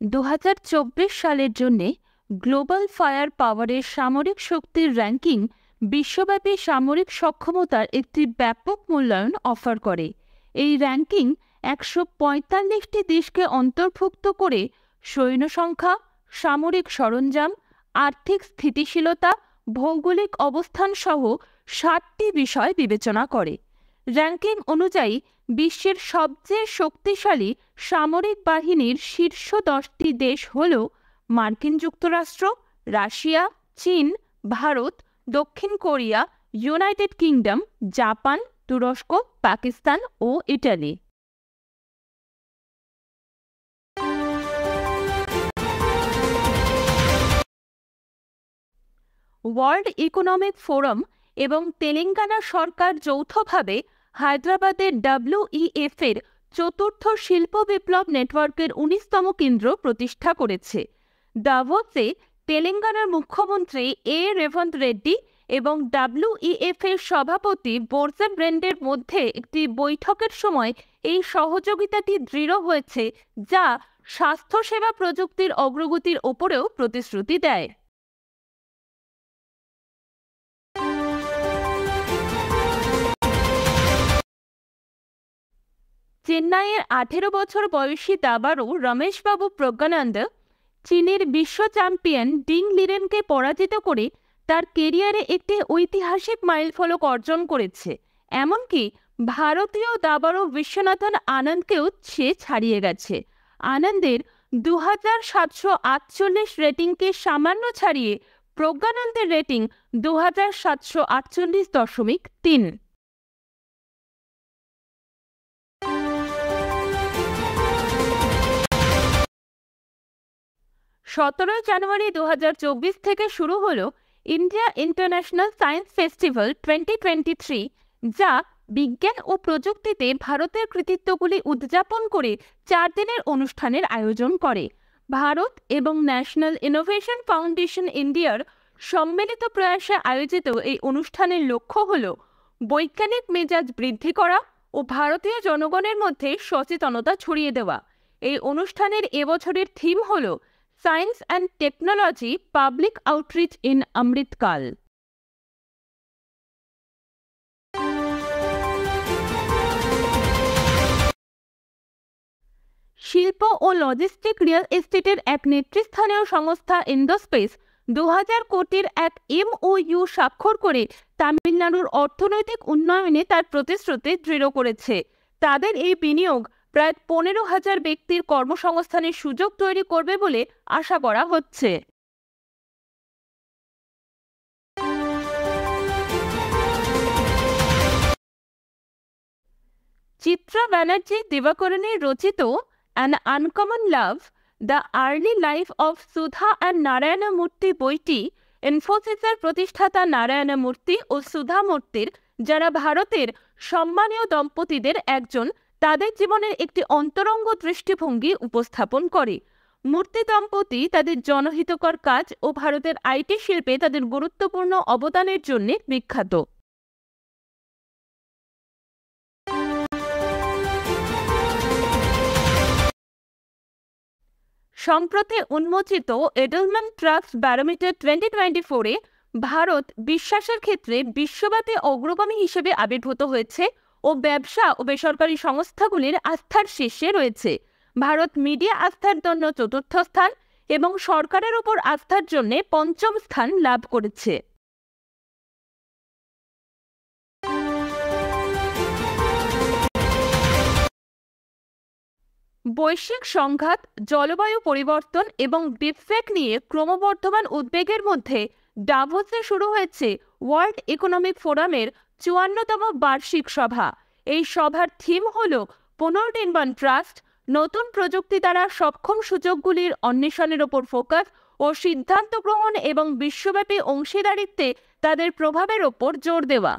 দু হাজার চব্বিশ সালের জন্যে গ্লোবাল ফায়ার পাওয়ারের সামরিক শক্তির র্যাঙ্কিং বিশ্বব্যাপী সামরিক সক্ষমতার একটি ব্যাপক মূল্যায়ন অফার করে। এই র্যাঙ্কিং একশো পঁয়তাল্লিশটি দেশকে অন্তর্ভুক্ত করে সৈন্য সংখ্যা, সামরিক সরঞ্জাম, আর্থিক স্থিতিশীলতা, ভৌগোলিক অবস্থান সহ ষাটটি বিষয় বিবেচনা করে। র্যাঙ্কিং অনুযায়ী বিশ্বের সবচেয়ে শক্তিশালী সামরিক বাহিনীর শীর্ষ দশটি দেশ হল মার্কিন যুক্তরাষ্ট্র, রাশিয়া, চীন, ভারত, দক্ষিণ কোরিয়া, ইউনাইটেড কিংডম, জাপান, তুরস্ক, পাকিস্তান ও ইটালি। ওয়ার্ল্ড ইকোনমিক ফোরাম এবং তেলেঙ্গানা সরকার যৌথভাবে হায়দ্রাবাদের ডাব্লিউইএফ এর চতুর্থ শিল্প বিপ্লব নেটওয়ার্কের উনিশতম কেন্দ্র প্রতিষ্ঠা করেছে। দাভোসে তেলেঙ্গানার মুখ্যমন্ত্রী এ. রেভন্ত রেড্ডি এবং ডাব্লিউইএফ এর সভাপতি বোরজে ব্রেন্ডের মধ্যে একটি বৈঠকের সময় এই সহযোগিতাটি দৃঢ় হয়েছে, যা স্বাস্থ্যসেবা প্রযুক্তির অগ্রগতির ওপরেও প্রতিশ্রুতি দেয়। চেন্নাইয়ের আঠেরো বছর বয়সী দাবারু রমেশবাবু প্রজ্ঞানন্দ, চীনের বিশ্ব চ্যাম্পিয়ন ডিং লিরেনকে পরাজিত করে তার কেরিয়ারে একটি ঐতিহাসিক মাইলফলক অর্জন করেছে। এমনকি ভারতীয় দাবারু বিশ্বনাথন আনন্দকেও সে ছাড়িয়ে গেছে। আনন্দের দু হাজার সাতশো আটচল্লিশ রেটিংকে সামান্য ছাড়িয়ে প্রজ্ঞানন্দের রেটিং দু হাজার সাতশো আটচল্লিশ দশমিক তিন। সতেরোই জানুয়ারি দু হাজার চব্বিশ থেকে শুরু হলো India International Science Festival twenty twenty three, যা বিজ্ঞান ও প্রযুক্তিতে ভারতের কৃতিত্বগুলি উদযাপন করে চার দিনের অনুষ্ঠানের আয়োজন করে। ভারত এবং ন্যাশনাল ইনোভেশন ফাউন্ডেশন ইন্ডিয়ার সম্মিলিত প্রয়াসে আয়োজিত এই অনুষ্ঠানের লক্ষ্য হল বৈজ্ঞানিক মেজাজ বৃদ্ধি করা ও ভারতীয় জনগণের মধ্যে সচেতনতা ছড়িয়ে দেওয়া। এই অনুষ্ঠানের এবছরের থিম হলো science and technology public outreach in Amritkaal শিল্প ও লজিস্টিক রিয়েল এস্টেটের এক নেতৃস্থানীয় সংস্থা ইন্ডোস্পেস দু হাজার কোটির এক এমওইউ স্বাক্ষর করে তামিলনাড়ুর অর্থনৈতিক উন্নয়নে তার প্রতিশ্রুতি দৃঢ় করেছে। তাদের এই বিনিয়োগ প্রায় পনেরো হাজার ব্যক্তির কর্মসংস্থানের সুযোগ তৈরি করবে বলে আশা করা হচ্ছে। চিত্রা ব্যানার্জি দিবাকরণের রচিত an uncommon love the early life of Sudha and Narayana Murthy বইটি ইনফোসিসের প্রতিষ্ঠাতা নারায়ণ মূর্তি ও সুধা মূর্তির যারা ভারতের সম্মানীয় দম্পতিদের একজন তাদের জীবনের একটি অন্তরঙ্গ দৃষ্টিভঙ্গি উপস্থাপন করে। মূর্তি দম্পতি তাদের জনহিতকর কাজ ও ভারতের আইটি শিল্পে তাদের গুরুত্বপূর্ণ অবদানের জন্য বিখ্যাত। সম্প্রতি উন্মোচিত Edelman Trust Barometer twenty twenty ফোরে ভারত বিশ্বাসের ক্ষেত্রে বিশ্বব্যাপী অগ্রগামী হিসেবে আবির্ভূত হয়েছে ও ব্যবসা ও বেসরকারি সংস্থাগুলির আস্থার শীর্ষে রয়েছে। ভারত মিডিয়া আস্থার জন্য চতুর্থ স্থান এবং সরকারের ওপর আস্থার জন্য পঞ্চম স্থান লাভ করেছে। বৈশ্বিক সংঘাত, জলবায়ু পরিবর্তন এবং ডিপফেক নিয়ে ক্রমবর্ধমান উদ্বেগের মধ্যে ডাভোসে শুরু হয়েছে ওয়ার্ল্ড ইকোনমিক ফোরামের চুয়ান্নতম বার্ষিক সভা। এই সভার থিম হল পুনর্নির্মাণ ট্রাস্ট নতুন প্রযুক্তি দ্বারা সক্ষম সুযোগগুলির অন্বেষণের ওপর ফোকাস ও সিদ্ধান্ত গ্রহণ এবং বিশ্বব্যাপী অংশীদারিত্বে তাদের প্রভাবের ওপর জোর দেওয়া।